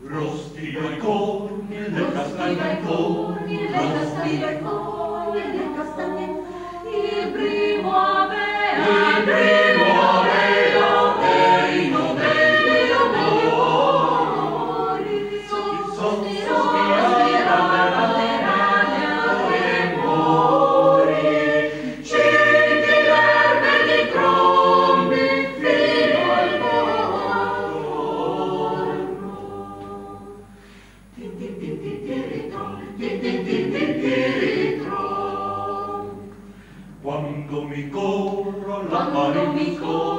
Rosti dai corni e le castagne corni e le castagne corni e le castagne il primo avea il primo quando mi corro la Quando